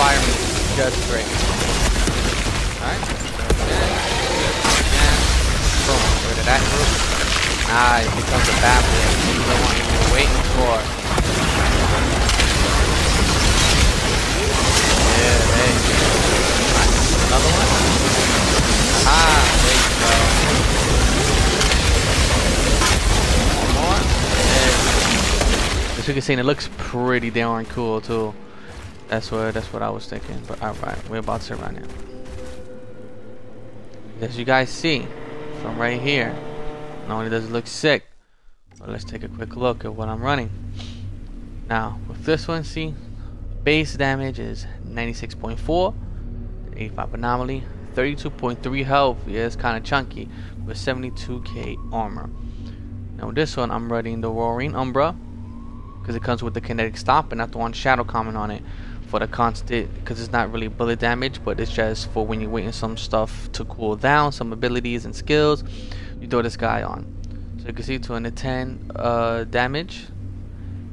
fireman is just great. Alright. Boom. Rid of that group. Nice. Becomes a boy. You the one you were waiting for. Yeah, there you go. Another one. Ah, there you go. One more. There you go. As you can see, it looks pretty darn cool too. That's what that's what I was thinking. But alright, we're about to run it. As you guys see from right here, not only does it look sick, but let's take a quick look at what I'm running. Now, with this one, see, base damage is 96.4, 85 anomaly, 32.3 health. Yeah, it's kind of chunky with 72k armor. Now, this one, I'm running the Roaring Umbra because it comes with the kinetic stomp and not the one Shadow Comet on it for the constant because it's not really bullet damage but it's just for when you're waiting some stuff to cool down some abilities and skills you throw this guy on. So you can see 210 uh, damage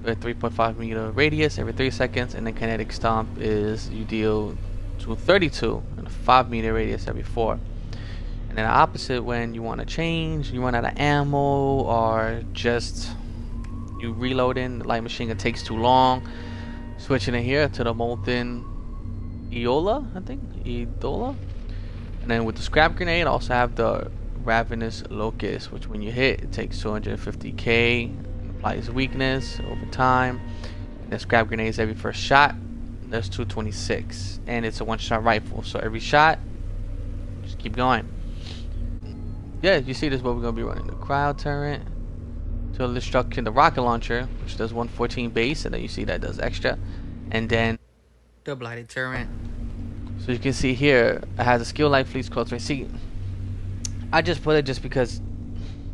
with 3.5 meter radius every 3 seconds and the kinetic stomp is you deal 232 and a 5 meter radius every 4 and then the opposite when you want to change you run out of ammo or just you reloading the light machine gun takes too long Switching it here to the Molten Eola, I think. Eola. And then with the scrap grenade, I also have the Ravenous Locust, which when you hit, it takes 250k, applies weakness over time. And the scrap grenade is every first shot. that's 226. And it's a one shot rifle. So every shot, just keep going. Yeah, you see this is what we're to be running. The cryo turret, to destruction the rocket launcher which does 114 base and then you see that does extra. And then the blighted turret so you can see here it has a skill life leech close range see I just put it just because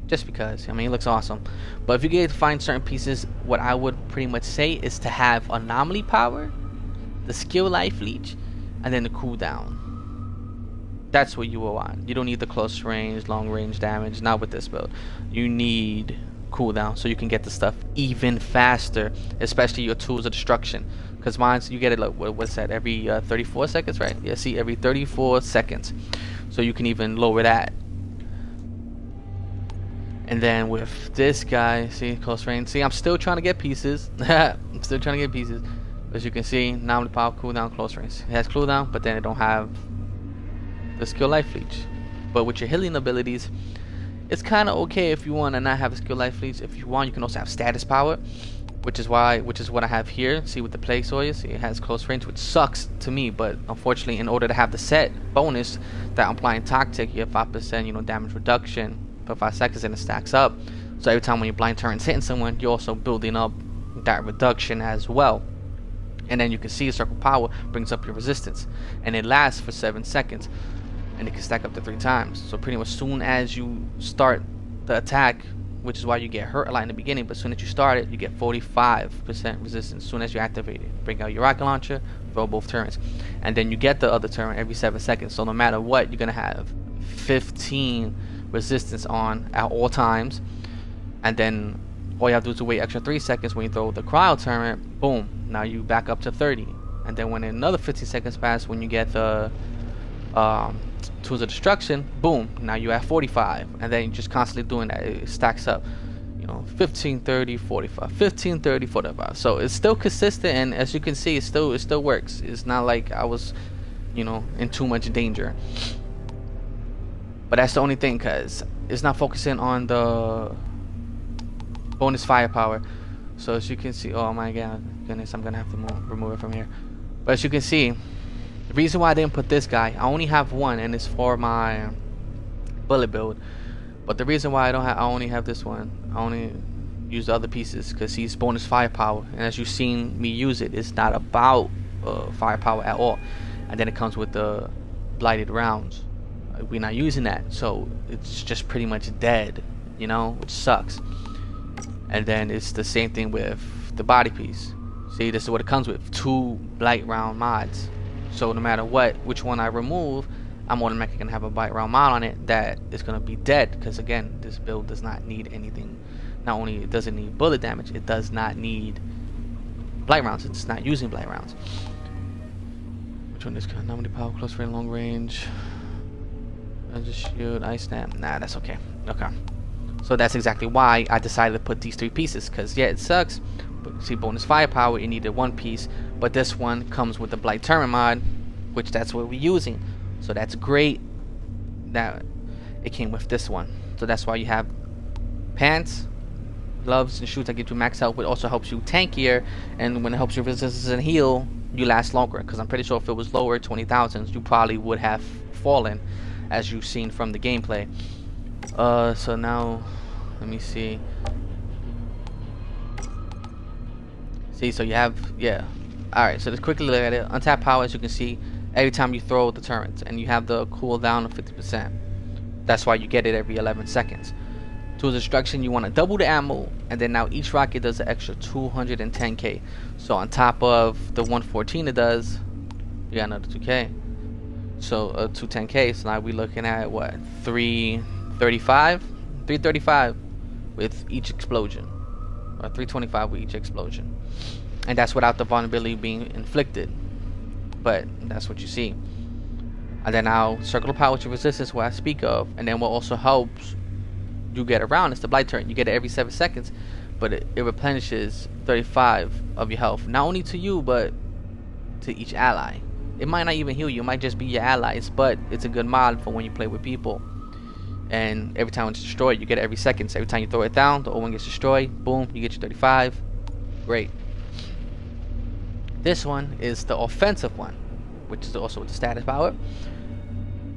just because. I mean it looks awesome. But if you get to find certain pieces what I would pretty much say is to have anomaly power the skill life leech and then the cooldown that's what you will want. You don't need the close range long range damage not with this build you need cooldown so you can get the stuff even faster especially your tools of destruction. Because mine's you get it like what, what's that every uh, 34 seconds right? Yeah see every 34 seconds. So you can even lower that. And then with this guy see close range. See I'm still trying to get pieces. I'm still trying to get pieces. As you can see now the power cooldown close range. It has cooldown but then it don't have the skill life leech but with your healing abilities it's kind of okay if you want to not have a skill life leech. If you want, you can also have status power, which is why, which is what I have here. See with the Plague Sower, see it has close range, which sucks to me. But unfortunately, in order to have the set bonus that applying toxic, you have five percent, you know, damage reduction for five seconds, and it stacks up. So every time when your blind turret's hitting someone, you're also building up that reduction as well. And then you can see circle power brings up your resistance, and it lasts for seven seconds and it can stack up to three times. So pretty much soon as you start the attack, which is why you get hurt a lot in the beginning, but soon as you start it, you get 45% resistance soon as you activate it. Bring out your rocket launcher, throw both turrets, and then you get the other turret every 7 seconds. So no matter what, you're going to have 15 resistance on at all times, and then all you have to do is wait extra 3 seconds when you throw the cryo turret, boom, now you back up to 30. And then when another 15 seconds pass, when you get the um, tools of destruction, boom, now you're at 45. And then you're just constantly doing that. It stacks up. You know, 15, 30, 45, 15, 30, 45. So it's still consistent and as you can see it still it still works. It's not like I was, you know, in too much danger. But that's the only thing because it's not focusing on the bonus firepower. So as you can see, oh my god, goodness, I'm gonna have to move, remove it from here. But as you can see, the reason why I didn't put this guy, I only have one, and it's for my bullet build. But the reason why I don't have, I only have this one. I only use the other pieces because he's bonus firepower, and as you've seen me use it, it's not about uh, firepower at all. And then it comes with the blighted rounds. Uh, we're not using that, so it's just pretty much dead, you know, which sucks. And then it's the same thing with the body piece. See, this is what it comes with: two blight round mods. So no matter what, which one I remove, I'm automatically going to have a blight round mod on it that is going to be dead. Because again, this build does not need anything. Not only it doesn't need bullet damage, it does not need blight rounds. It's not using blight rounds. Which one is how many power, close range, long range? I just shoot, ice snap. Nah, that's okay. Okay. So that's exactly why I decided to put these three pieces. Cause yeah, it sucks. See, bonus firepower, you needed one piece. But this one comes with the Blight Turret mod, which that's what we're using. So that's great. That it came with this one. So that's why you have pants, gloves, and shoes that give you max health, but also helps you tankier. And when it helps your resistance and heal, you last longer. Because I'm pretty sure if it was lower, 20,000, you probably would have fallen, as you've seen from the gameplay. Uh, so now, let me see. See, so you have, yeah. Alright, so let's quickly look at it. Untap power, as you can see, every time you throw the turrets, and you have the cooldown of 50%. That's why you get it every 11 seconds. Tools destruction, you want to double the ammo, and then now each rocket does an extra 210k. So on top of the 114 it does, you got another 2k. So uh, 210k. So now we're looking at what 335, 335 with each explosion, or 325 with each explosion, and that's without the vulnerability being inflicted. But that's what you see. And then now circle power to resistance what I speak of. And then what also helps you get around is the blight turn. You get it every 7 seconds. But it, it replenishes 35 of your health. Not only to you, but to each ally. It might not even heal you. It might just be your allies. But it's a good mod for when you play with people. And every time it's destroyed, you get it every second. So every time you throw it down, the old one gets destroyed. Boom, you get your 35. Great. This one is the offensive one which is also the status power.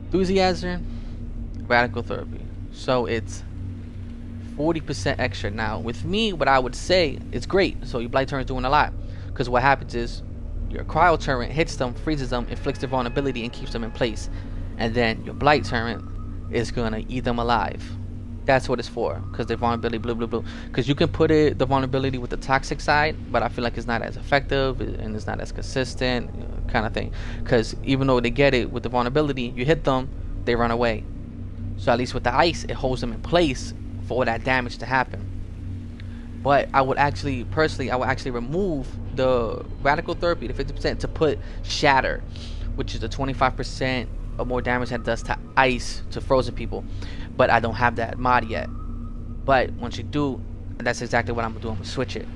Enthusiasm, Radical Therapy. So it's 40% extra. Now, with me, what I would say is great. So your Blight turn is doing a lot. Because what happens is your Cryo Turret hits them, freezes them, inflicts their vulnerability, and keeps them in place. And then your Blight Turret is to eat them alive. That's what it's for, because the vulnerability, blue, blue, blue. Because you can put it the vulnerability with the toxic side, but I feel like it's not as effective and it's not as consistent, kind of thing. Because even though they get it with the vulnerability, you hit them, they run away. So at least with the ice, it holds them in place for that damage to happen. But I would actually, personally, I would actually remove the radical therapy, the 50%, to put shatter, which is the 25% or more damage that does to ice to frozen people but I don't have that mod yet. But once you do, that's exactly what I'm gonna do. I'm gonna switch it.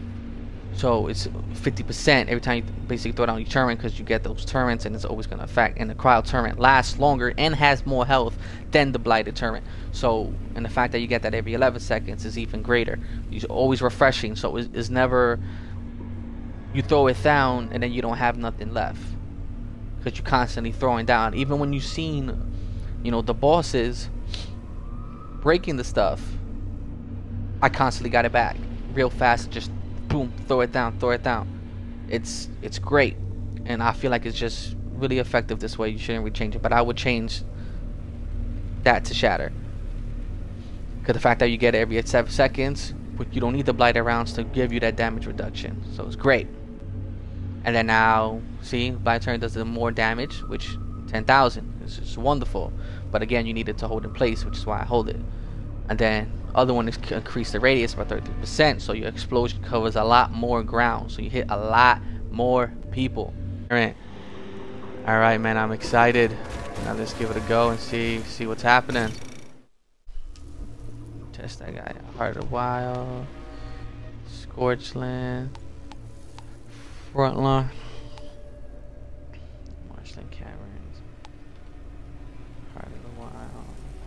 So it's 50% every time you basically throw down your turret because you get those turrets and it's always going to affect. And the cryo turret lasts longer and has more health than the blighted turret. So, and the fact that you get that every 11 seconds is even greater. It's always refreshing. So it's, it's never you throw it down and then you don't have nothing left because you're constantly throwing down. Even when you've seen, you know, the bosses breaking the stuff, I constantly got it back real fast. Just boom, throw it down, throw it down. It's it's great, and I feel like it's just really effective this way. You shouldn't really change it, but I would change that to shatter. Because the fact that you get it every seven seconds, but you don't need the blighted rounds to give you that damage reduction. So it's great. And then now, see, blight turn does more damage, which 10,000. It's just wonderful. But again, you need it to hold in place, which is why I hold it. And then other one is increase the radius by 30%, so your explosion covers a lot more ground, so you hit a lot more people. All right, all right, man, I'm excited. Now let's give it a go and see see what's happening. Test that guy. Heart of Wild, Scorchland, Frontline.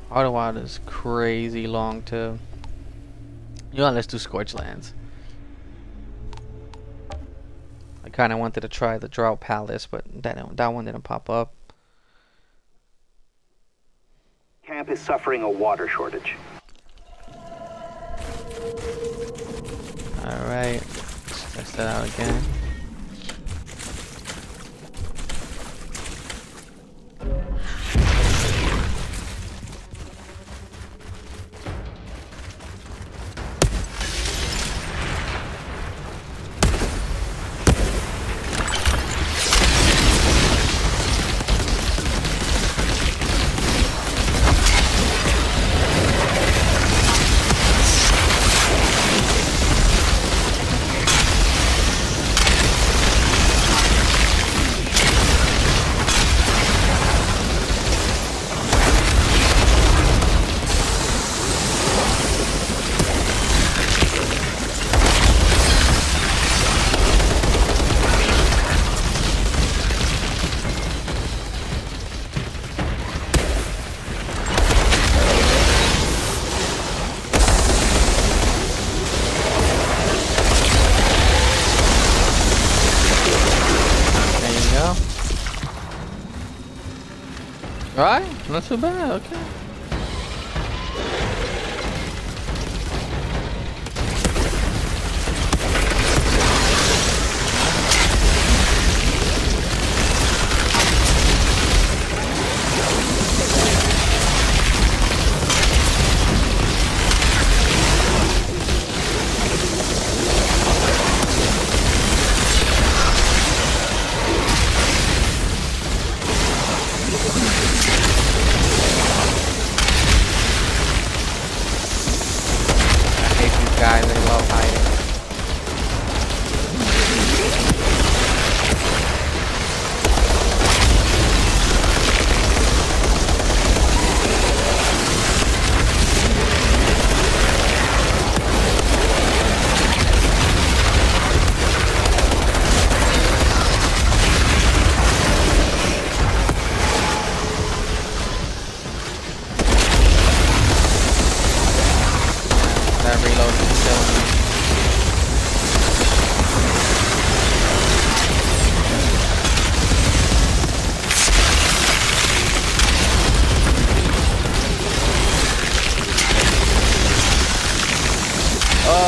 Wild is crazy long too. You know, let's do Scorchlands. I kind of wanted to try the Drought Palace, but that that one didn't pop up. Camp is suffering a water shortage. All right, let's test that out again. so bad.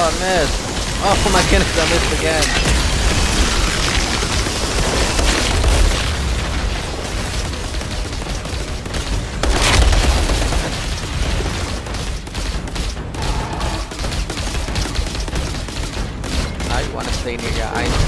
Oh, I missed. Oh my goodness, I missed again. I want to stay near your eyes.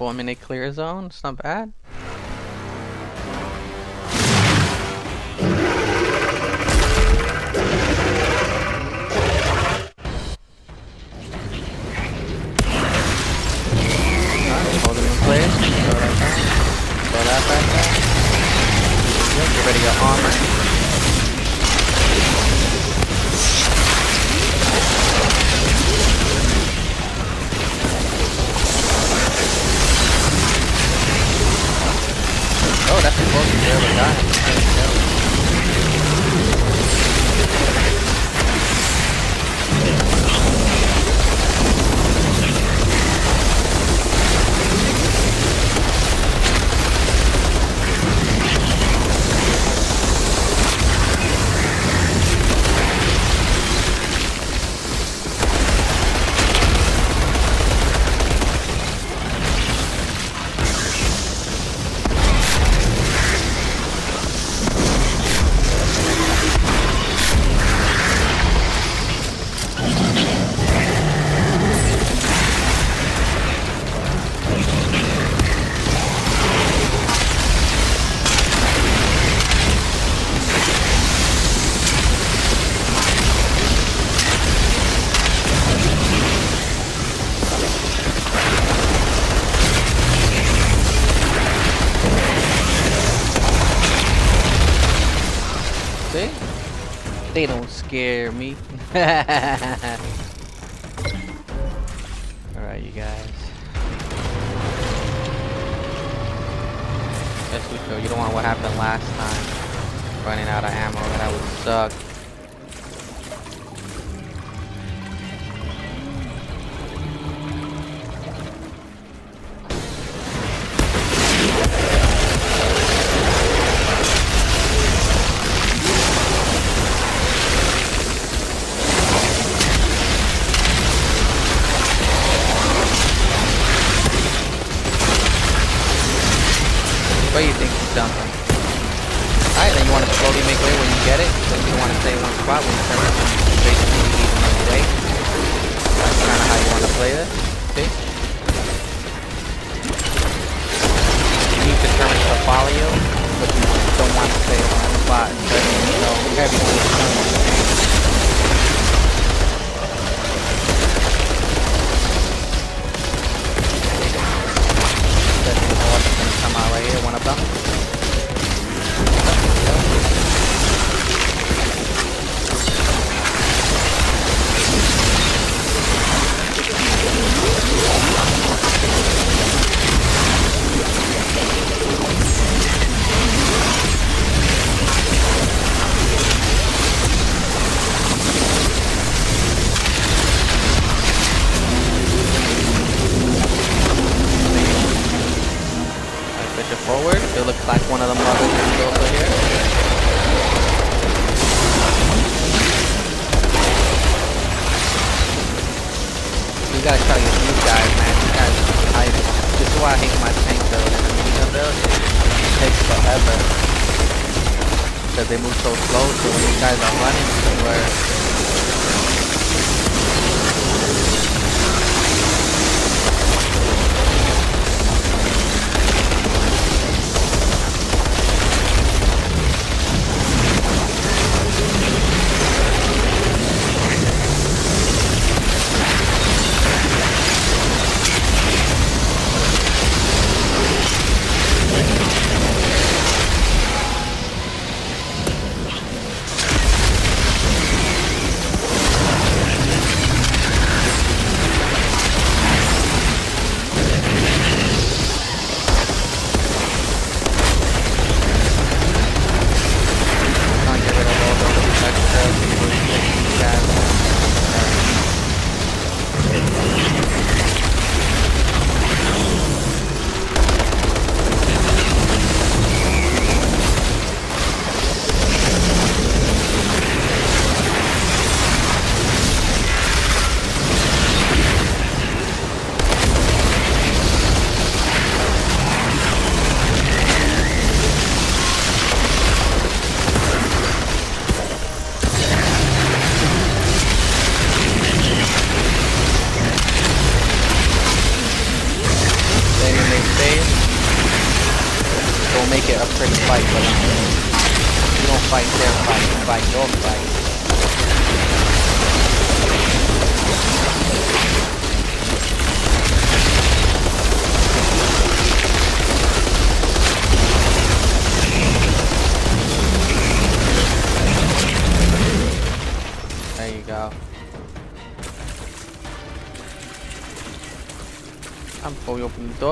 useful. I'm in a clear zone. It's not bad. Alright, you guys. Yes, Luco, you don't want what happened last time. Running out of ammo, that would suck.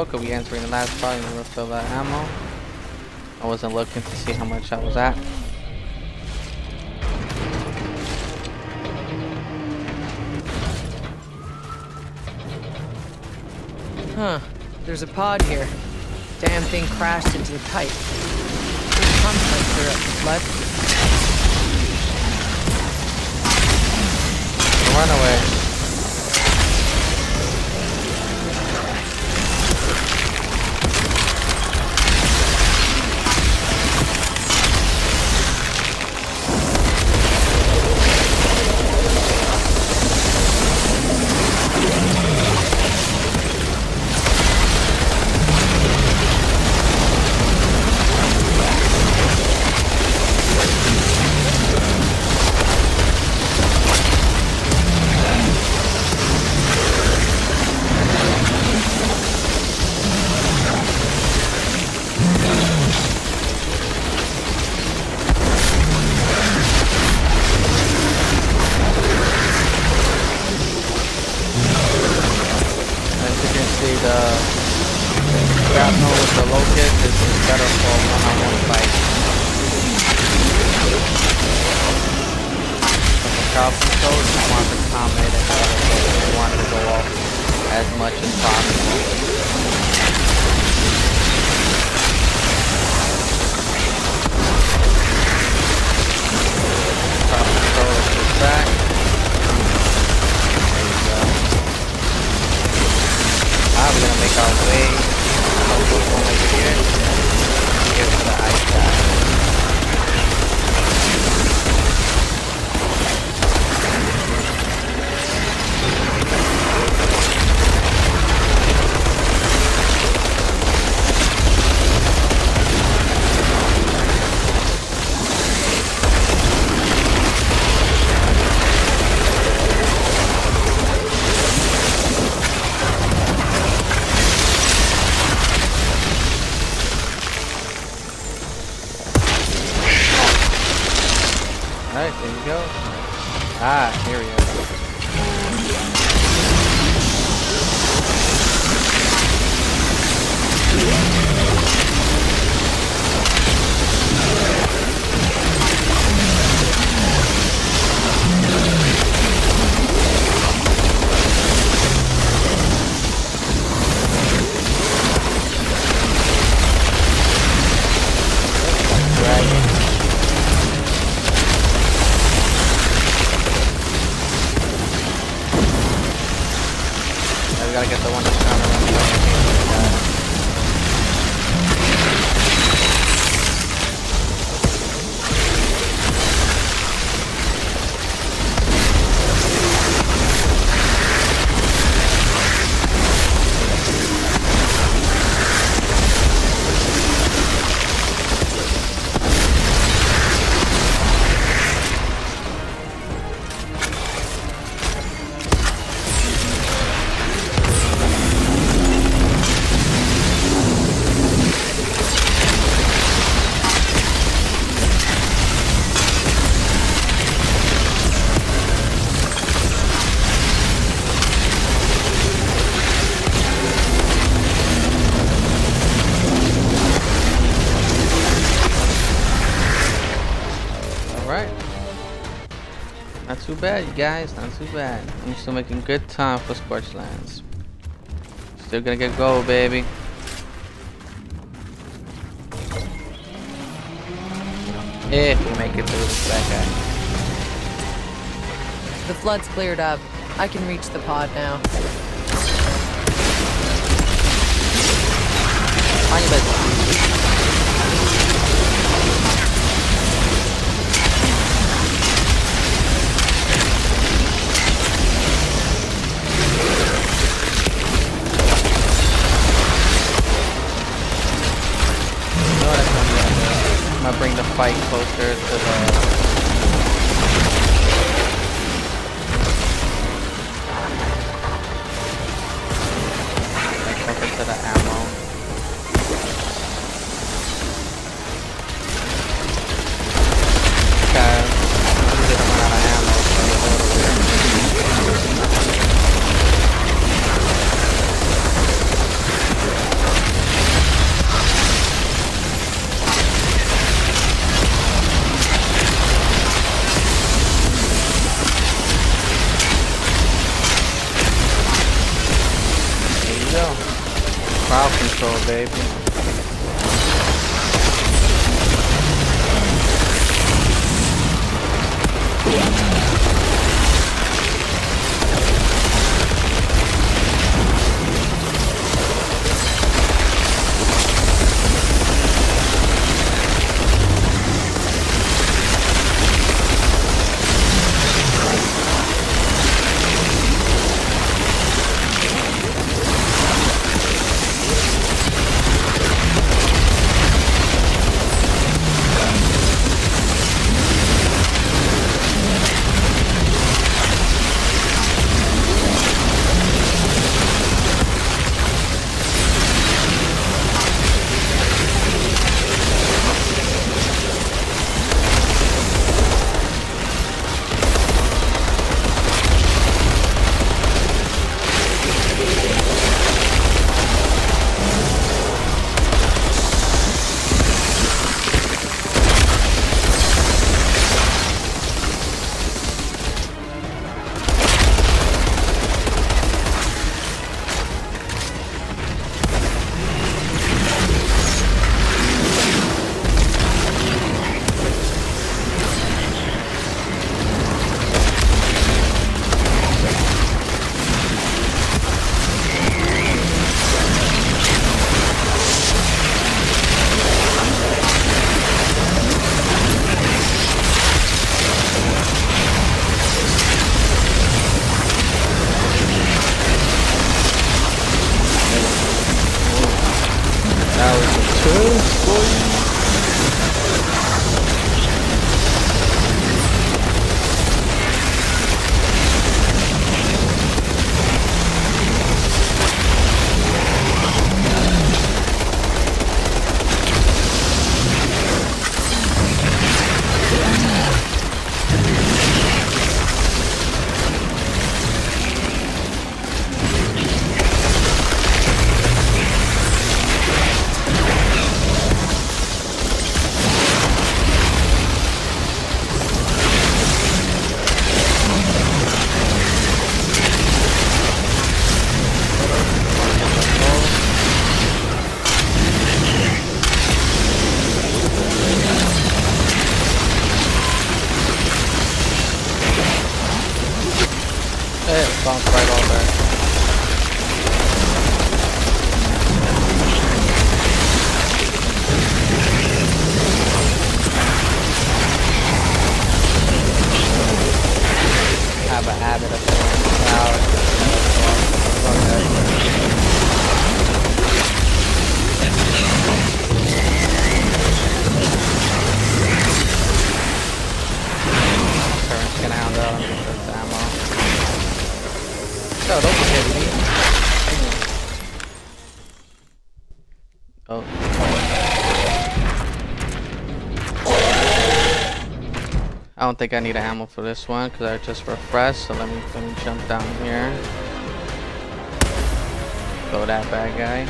Could because we entering the last part and we're fill that ammo. I wasn't looking to see how much I was at. Huh. There's a pod here. Damn thing crashed into the pipe. There's compressor the left. Run away. The locust, this is better for a one-on-one fight. But for crowd control, you want the comment and you want to go off as much as possible. Crowd control is back. We're gonna make our way over here. Here's the ice Ah, here we go. Bad, you guys. Not too bad. I'm still making good time for Scorched Lands. Still gonna get gold, baby. If we make it through this bad guy. The flood's cleared up. I can reach the pod now. go, baby. Yeah. Have a habit of throwing out. Think I need a ammo for this one because I just refreshed. So let me let me jump down here. Throw that bad guy.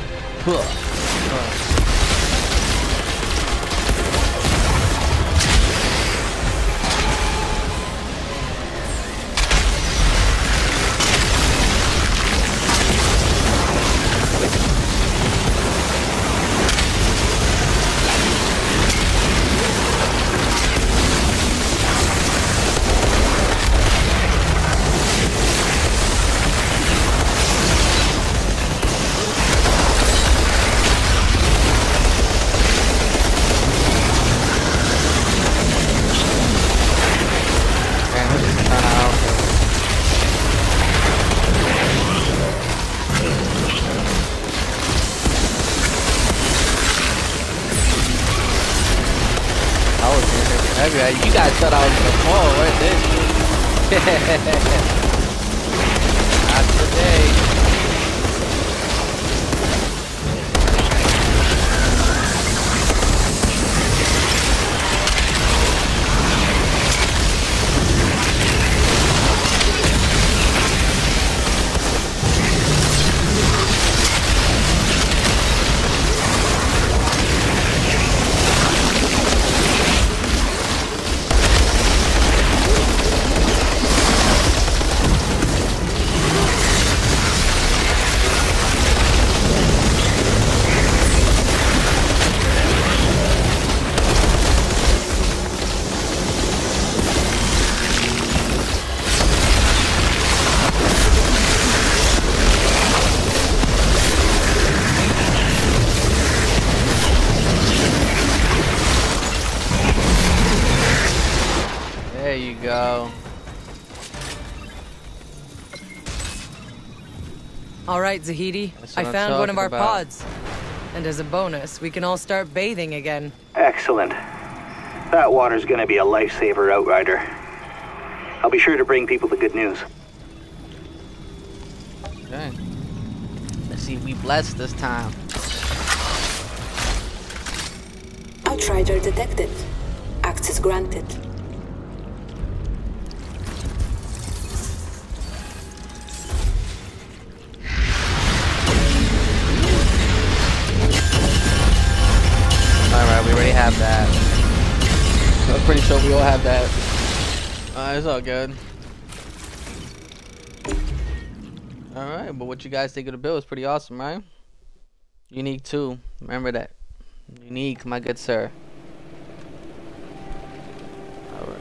Hehehehe Zahidi. I found one of our about. pods. And as a bonus, we can all start bathing again. Excellent. That water's gonna be a lifesaver, Outrider. I'll be sure to bring people the good news. Okay. Let's see if we blessed this time. Outrider detected. Access granted. Sure we all have that. Uh, it's all good. Alright, but what you guys think of the build is pretty awesome, right? Unique too. Remember that. Unique, my good sir. Alright.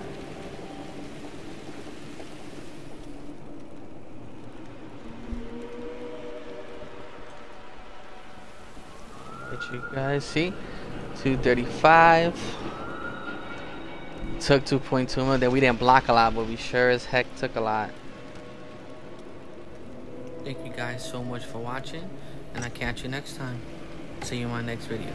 What you guys see? 235. Took 2.2 mil. Then we didn't block a lot, but we sure as heck took a lot. Thank you guys so much for watching, and I'll catch you next time. See you in my next video.